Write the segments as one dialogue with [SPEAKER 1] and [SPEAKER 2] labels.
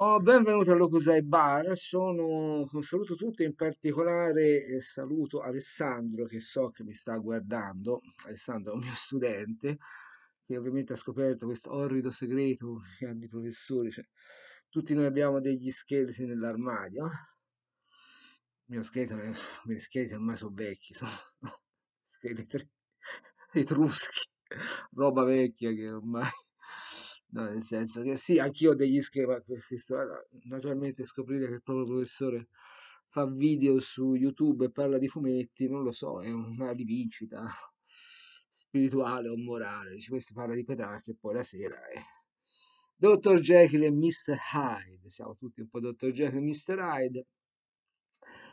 [SPEAKER 1] Oh, benvenuto all'Ocusai Bar, sono, saluto tutti, in particolare saluto Alessandro che so che mi sta guardando, Alessandro è un mio studente, che ovviamente ha scoperto questo orrido segreto che hanno i professori, cioè, tutti noi abbiamo degli scheletri nell'armadio, il mio scheletro, i miei scheletri ormai sono vecchi, sono scheletri etruschi, roba vecchia che ormai... No, nel senso che sì, anch'io ho degli allora, naturalmente scoprire che il proprio professore fa video su YouTube e parla di fumetti, non lo so, è una rivincita spirituale o morale. Dice, questo parla di Petrarca e poi la sera è Dr. Jekyll e Mr. Hyde, siamo tutti un po' Dr. Jekyll e Mr. Hyde,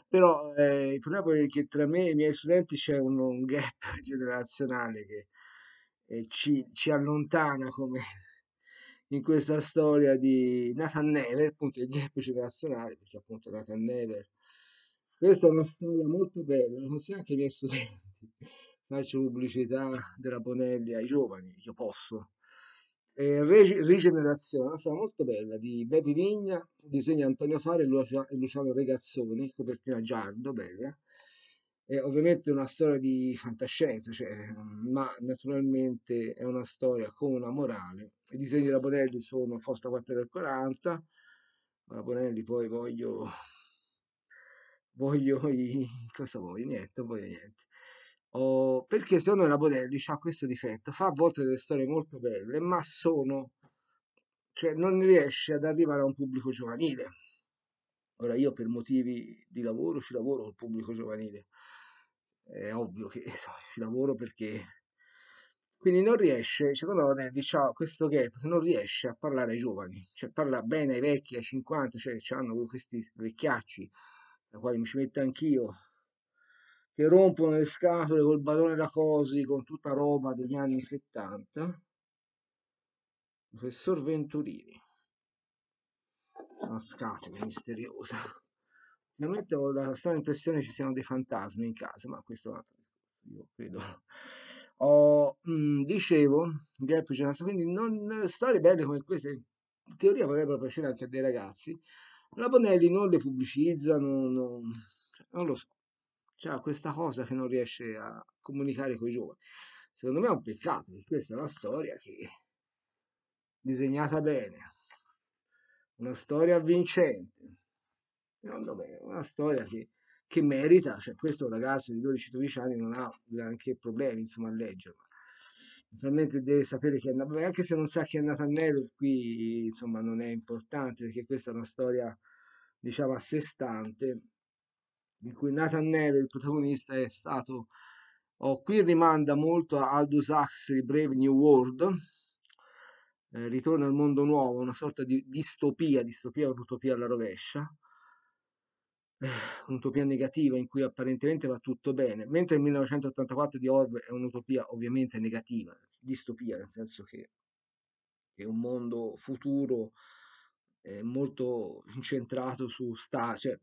[SPEAKER 1] però eh, il problema è che tra me e i miei studenti c'è un, un gap generazionale che eh, ci, ci allontana come in questa storia di Nathan Never, appunto il gap generazionale, perché appunto Nathan Never, questa è una storia molto bella, la consiglio anche ai miei studenti, faccio pubblicità della Bonelli ai giovani, io posso. Eh, Rigenerazione, una storia molto bella di Bepi Vigna, disegna Antonio Fare e Lu- Luciano Regazzoni, copertina giallo, bella. È ovviamente una storia di fantascienza, cioè, ma naturalmente è una storia con una morale. I disegni della Bonelli sono Costa 4,40. La Bonelli poi voglio, voglio i... cosa voglio? Niente, voglio niente. Oh, perché secondo me la Bonelli ha questo difetto, fa a volte delle storie molto belle, ma sono, cioè non riesce ad arrivare a un pubblico giovanile. Ora io per motivi di lavoro ci lavoro col pubblico giovanile, è ovvio che so, ci lavoro perché quindi non riesce, secondo me ha questo gap, non riesce a parlare ai giovani, cioè parla bene ai vecchi, ai 50, cioè hanno questi vecchiacci, ai quali mi ci metto anch'io, che rompono le scatole col badone da cosi, con tutta roba degli anni 70. Professor Venturini. Una scatola misteriosa. Ovviamente ho la strana impressione ci siano dei fantasmi in casa, ma questo è io credo. Ho, mm, dicevo, Gap Generation, quindi non, storie belle come queste, in teoria potrebbero piacere anche a dei ragazzi. La Bonelli non le pubblicizza, non, non, cioè, non lo so. C'ha questa cosa che non riesce a comunicare con i giovani. Secondo me è un peccato, perché questa è una storia che disegnata bene, una storia avvincente. Secondo me una storia che, che merita, cioè questo ragazzo di 12-13 anni non ha neanche problemi insomma a leggerla. Naturalmente deve sapere che è andato, anche se non sa che è andata a Nero, qui insomma non è importante perché questa è una storia diciamo a sé stante in cui Nathan Neve, il protagonista, è stato... Oh, qui rimanda molto a Aldous Huxley, Brave New World, eh, ritorna al mondo nuovo, una sorta di distopia, distopia o utopia alla rovescia, eh, un'utopia negativa in cui apparentemente va tutto bene, mentre il 1984 di Orwell è un'utopia ovviamente negativa, distopia, nel senso che è un mondo futuro eh, molto incentrato su sta, cioè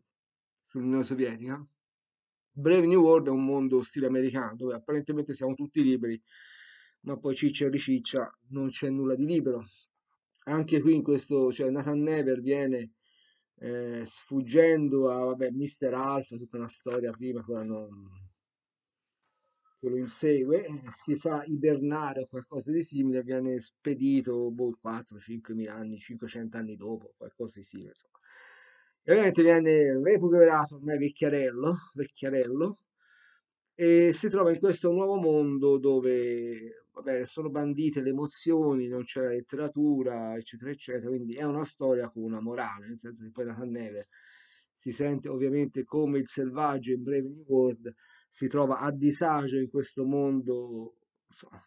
[SPEAKER 1] sull'Unione Sovietica. Brave New World è un mondo stile americano dove apparentemente siamo tutti liberi, ma poi ciccia e riciccia non c'è nulla di libero. Anche qui in questo, cioè Nathan Never viene eh, sfuggendo a vabbè, Mr. Alpha, tutta una storia prima, quella non, che lo insegue, si fa ibernare o qualcosa di simile, viene spedito boh, 4-5 mila anni, 500 anni dopo, qualcosa di simile. Insomma. E ovviamente viene recuperato ormai vecchiarello, vecchiarello e si trova in questo nuovo mondo dove vabbè, sono bandite le emozioni, non c'è letteratura, eccetera, eccetera, quindi è una storia con una morale, nel senso che poi la neve si sente ovviamente come il selvaggio in Brave New World, si trova a disagio in questo mondo insomma,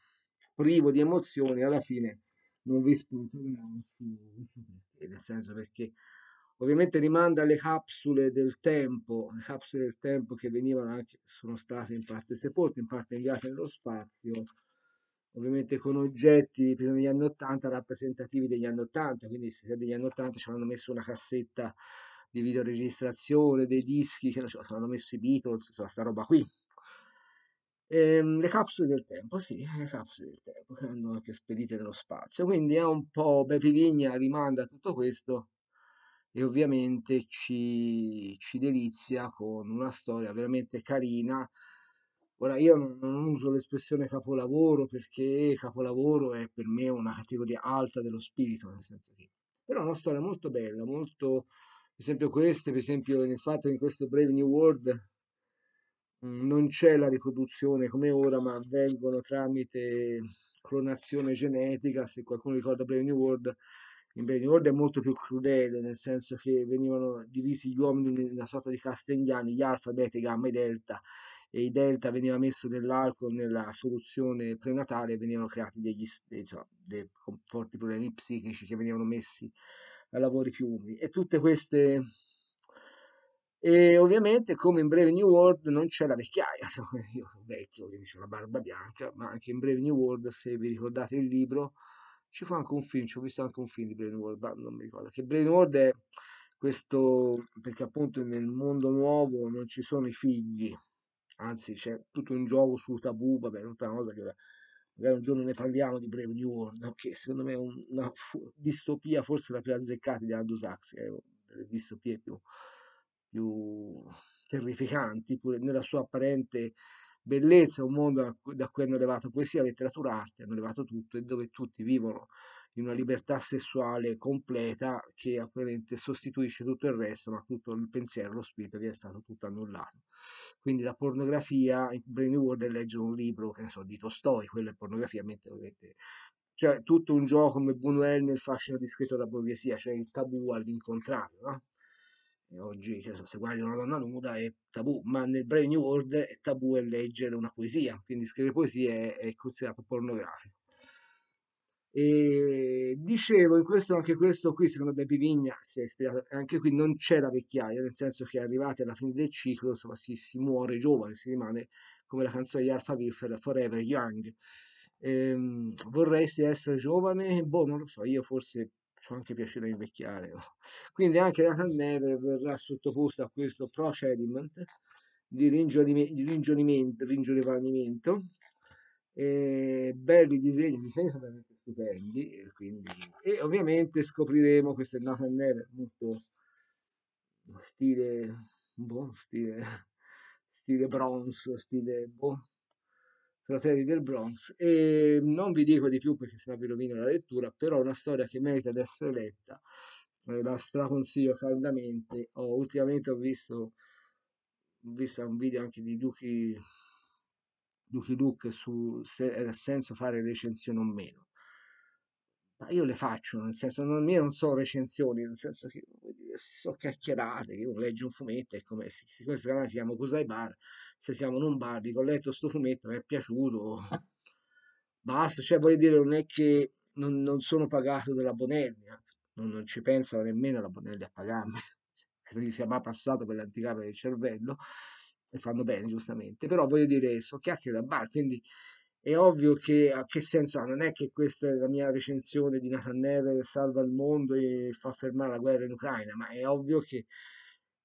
[SPEAKER 1] privo di emozioni, alla fine non vi perché, nel senso perché Ovviamente rimanda alle capsule del tempo, le capsule del tempo che venivano anche, sono state in parte sepolte, in parte inviate nello spazio, ovviamente con oggetti negli anni 80 rappresentativi degli anni 80, quindi se degli anni 80 ci hanno messo una cassetta di videoregistrazione, dei dischi, che ci hanno messo i Beatles, insomma, sta roba qui. E, ehm, le capsule del tempo, sì, le capsule del tempo che hanno anche spedite nello spazio, quindi è un po' Bepi Vigna rimanda tutto questo e ovviamente ci, ci delizia con una storia veramente carina. Ora io non, uso l'espressione capolavoro perché capolavoro è per me una categoria alta dello spirito, nel senso che però è una storia molto bella, molto, per esempio queste, per esempio nel fatto che in questo Brave New World mm, non c'è la riproduzione come ora, ma avvengono tramite clonazione genetica, se qualcuno ricorda Brave New World, in Brave New World è molto più crudele, nel senso che venivano divisi gli uomini in una sorta di casta indiani, gli alfa, beta, gamma e delta, e i delta veniva messo nell'alcol nella soluzione prenatale e venivano creati degli, insomma, dei forti problemi psichici che venivano messi a lavori più umili. E tutte queste... E ovviamente, come in Breve New World, non c'è la vecchiaia. Io sono vecchio, quindi ho la barba bianca, ma anche in Breve New World, se vi ricordate il libro, ci fu anche un film, ci ho visto anche un film di Brave New World, non mi ricordo. Che Brave New World è questo, perché appunto nel mondo nuovo non ci sono i figli, anzi c'è tutto un gioco sul tabù, vabbè, tutta una cosa che magari un giorno ne parliamo di Brave New World, che secondo me è una distopia forse la più azzeccata di Aldous Huxley, è delle distopie più, più terrificanti, pure nella sua apparente bellezza, un mondo da cui hanno levato poesia, letteratura, arte, hanno levato tutto e dove tutti vivono in una libertà sessuale completa che ovviamente sostituisce tutto il resto, ma tutto il pensiero, lo spirito viene stato tutto annullato. Quindi la pornografia, in Brain World è leggere un libro, che ne so, di Tolstoi, quella è pornografia, mentre ovviamente cioè tutto un gioco come Buñuel nel fascino discreto della borghesia, cioè il tabù all'incontrario, no? E oggi, so, se guardi una donna nuda è tabù, ma nel Brain New World è tabù è leggere una poesia, quindi scrivere poesie è, è considerato pornografico. E dicevo, in questo, anche questo qui, secondo me, Bivigna si è ispirato, anche qui non c'è la vecchiaia, nel senso che arrivati alla fine del ciclo, insomma, si, si muore giovane, si rimane come la canzone di Alpha Wilfer, Forever Young. Ehm, vorresti essere giovane? Boh, non lo so, io forse ho anche piacere invecchiare. Quindi anche la Canneve verrà sottoposta a questo procediment di ringiovanimento, ringiovanimento e belli disegni, disegni sono veramente stupendi quindi, e ovviamente scopriremo questo è Nathan Never molto stile boh, stile stile Bronx stile boh, Fratelli del Bronx e non vi dico di più perché sennò vi rovino la lettura però è una storia che merita di essere letta eh, la straconsiglio caldamente ho, ultimamente ho visto visto un video anche di Duki Lucky Luke su se ha senso fare recensioni o meno. Ma io le faccio, nel senso, non, io non so recensioni, nel senso che so chiacchierate, uno legge un fumetto e come se, se questo canale si chiama Cos'hai Bar, se siamo in un bar, dico ho letto sto fumetto, mi è piaciuto, basta, cioè voglio dire, non è che non, non sono pagato della Bonelli, non, non, ci pensano nemmeno la Bonelli a pagarmi, credo che sia mai passato per l'anticapa del cervello, e fanno bene giustamente, però voglio dire, so chiacchiere da bar, quindi è ovvio che a che senso ha, non è che questa è la mia recensione di Nathan Never salva il mondo e fa fermare la guerra in Ucraina, ma è ovvio che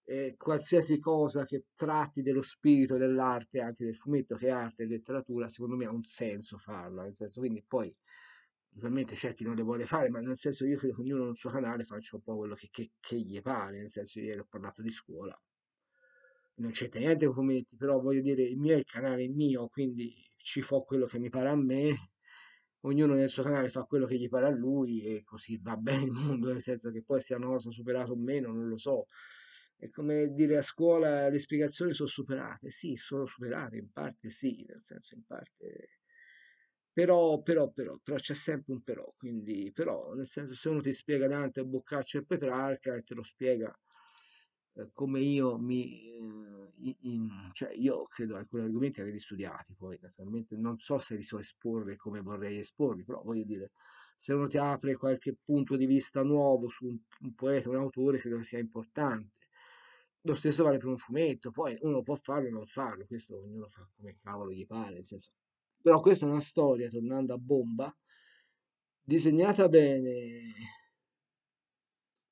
[SPEAKER 1] eh, qualsiasi cosa che tratti dello spirito dell'arte, anche del fumetto che è arte e letteratura, secondo me ha un senso farlo, nel senso, quindi poi ovviamente c'è chi non le vuole fare, ma nel senso io credo che ognuno nel suo canale faccia un po' quello che, che, che gli pare, nel senso ieri ho parlato di scuola, non c'entra niente con fumetti, però voglio dire, il mio è il canale mio, quindi ci fa quello che mi pare a me, ognuno nel suo canale fa quello che gli pare a lui e così va bene il mondo, nel senso che poi sia una cosa superata o meno, non lo so. È come dire a scuola le spiegazioni sono superate, sì, sono superate, in parte sì, nel senso in parte... Però, però, però, però c'è sempre un però, quindi, però, nel senso se uno ti spiega Dante, Boccaccio e Petrarca e te lo spiega eh, come io mi... Eh, in, cioè io credo alcuni argomenti averli studiati, poi naturalmente non so se li so esporre come vorrei esporli, però voglio dire, se uno ti apre qualche punto di vista nuovo su un, un poeta, un autore, credo che sia importante. Lo stesso vale per un fumetto, poi uno può farlo o non farlo, questo ognuno fa come cavolo gli pare, nel senso. Però questa è una storia, tornando a bomba, disegnata bene,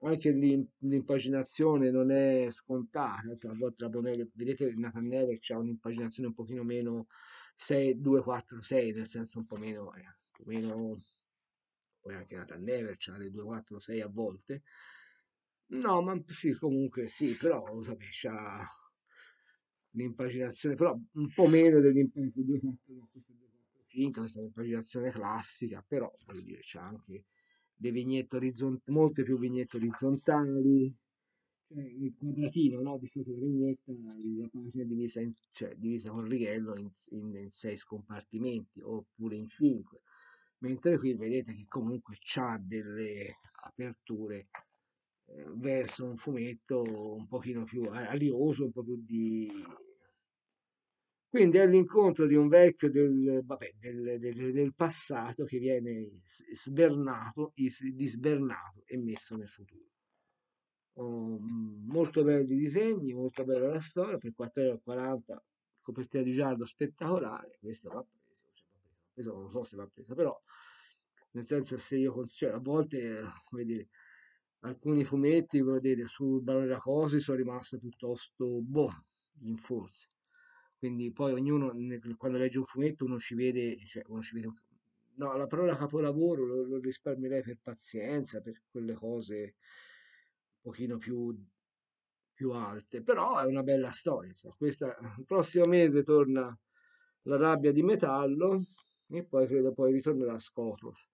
[SPEAKER 1] anche l'impaginazione non è scontata, cioè, a volte la Bonelli, vedete Nathan Never c'ha un'impaginazione un pochino meno 6, 2, 4, 6, nel senso un po' meno, eh, un po' meno poi anche Nathan Never c'ha le 2, 4, 6 a volte, No, ma sì, comunque sì, però sapete, c'ha l'impaginazione, però un po' meno dell'impaginazione 245, questa è l'impaginazione classica, però voglio dire, c'ha anche molte più vignette orizzontali, cioè il quadratino, no, di sotto la vignetta, la pagina è divisa, in, cioè, divisa con righello in, in, in sei scompartimenti oppure in cinque, mentre qui vedete che comunque c'ha delle aperture eh, verso un fumetto un pochino più arioso, un po' più di... Quindi è l'incontro di un vecchio del, vabbè, del, del- del passato che viene sbernato, is- disbernato e messo nel futuro. Oh, molto belli i disegni, molto bella la storia, per 4,40 copertina di giallo spettacolare, questo va preso, cioè preso, non so se va preso, però nel senso se io cioè, a volte, come dire, alcuni fumetti, vedete, sul Barone della Cosi sono rimasto piuttosto, boh, in forze. Quindi poi ognuno, quando legge un fumetto, uno ci vede, cioè, uno ci vede No, la parola capolavoro lo, lo risparmierei per pazienza, per quelle cose un pochino più, più alte, però è una bella storia. insomma. Questa, il prossimo mese torna La rabbia di metallo e poi credo poi ritornerà Scotos.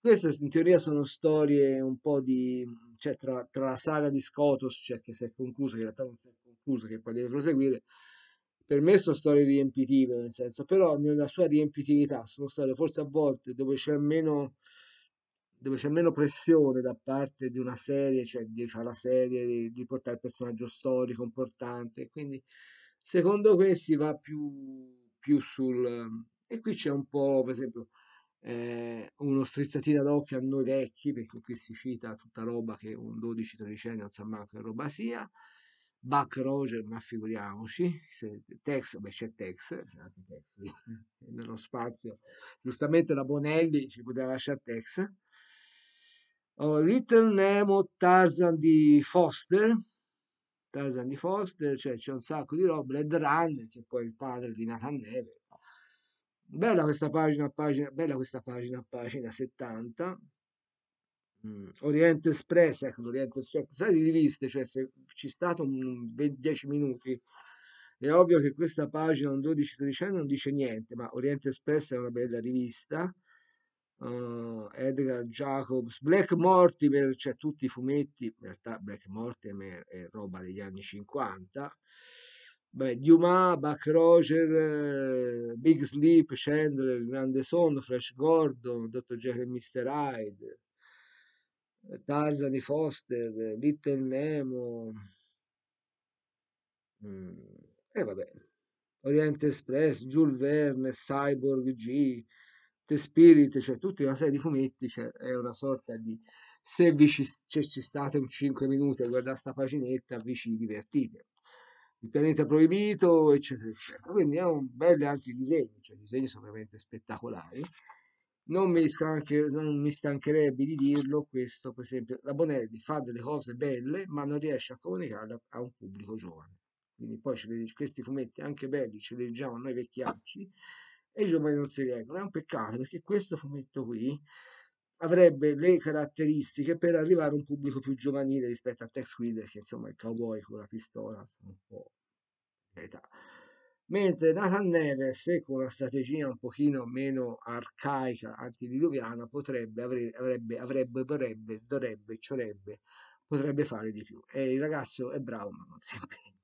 [SPEAKER 1] Queste in teoria sono storie un po' di, cioè tra, tra la saga di Scotos, cioè che si è conclusa, che in realtà non si è conclusa, che poi deve proseguire, per me sono storie riempitive, nel senso, però nella sua riempitività sono storie forse a volte dove c'è meno, dove c'è meno pressione da parte di una serie, cioè di fare la serie, di, di portare il personaggio storico importante, quindi secondo me si va più, più sul... E qui c'è un po', per esempio, eh, uno strizzatina d'occhio a noi vecchi, perché qui si cita tutta roba che un 12-13 anni non sa manco che roba sia. Buck Roger, ma figuriamoci, se, Tex, beh c'è Tex, c'è anche Tex lì, nello spazio. Giustamente la Bonelli ci poteva lasciare Tex. Oh, Little Nemo, Tarzan di Foster, Tarzan di Foster, cioè c'è un sacco di roba, Blade Runner, che è poi il padre di Nathan Neve. Bella questa pagina, pagina, bella questa pagina, pagina 70. Mm, Oriente Espress, ecco, l'Oriente Express, sai di riviste, cioè se ci stato un 20 10 minuti, è ovvio che questa pagina, un 12-13 anni, non dice niente, ma Oriente Espress è una bella rivista. Uh, Edgar Jacobs, Black Mortimer, cioè tutti i fumetti, in realtà Black Mortimer è roba degli anni 50. Beh, Dumas, Buck Roger, eh, Big Sleep, Chandler, Grande Sonno, Flash Gordon, Dr. Jekyll e Mr. Hyde, Tarzan di Foster, Little Nemo, mm, e vabbè, Oriente Express, Jules Verne, Cyborg G, The Spirit, cioè tutta una serie di fumetti, cioè, è una sorta di... Se vi ci, ci- ci state un 5 minuti a guardare sta paginetta, vi ci divertite. Il pianeta proibito, eccetera, eccetera. Quindi è un belli anche i disegni, cioè disegni sono veramente spettacolari. Non mi, non mi stancherebbe di dirlo, questo per esempio, la Bonelli fa delle cose belle, ma non riesce a comunicarle a un pubblico giovane. Quindi poi questi fumetti anche belli ce li leggiamo noi vecchiacci e i giovani non si regolano. È un peccato perché questo fumetto qui avrebbe le caratteristiche per arrivare a un pubblico più giovanile rispetto a Tex Wheeler, che insomma è il cowboy con la pistola, insomma, un po' età. Mentre Nathan Neves, con una strategia un pochino meno arcaica, antediluviana, potrebbe, avre- avrebbe, avrebbe, vorrebbe, dovrebbe, ciorebbe, potrebbe fare di più. E il ragazzo è bravo, ma non si impegna.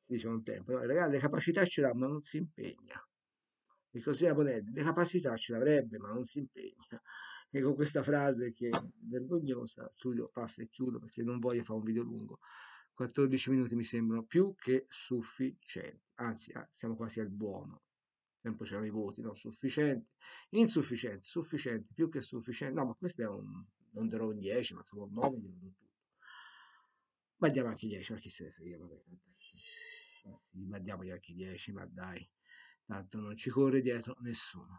[SPEAKER 1] Si dice un tempo, no, il ragazzo le capacità ce l'ha, ma non si impegna. E così la Bonelli, le capacità ce l'avrebbe, ma non si impegna. E con questa frase che è vergognosa, chiudo, passo e chiudo perché non voglio fare un video lungo. 14 minuti mi sembrano più che sufficienti, anzi, ah, siamo quasi al buono. Tempo c'erano i voti, no? Sufficiente, insufficiente, sufficiente, più che sufficiente. No, ma questo è un, non darò un 10, ma insomma un 9 glielo do tutto. Ma diamo anche 10, ma chi se ne frega, vabbè, ma sì, ma diamogli anche 10, ma dai, tanto non ci corre dietro nessuno.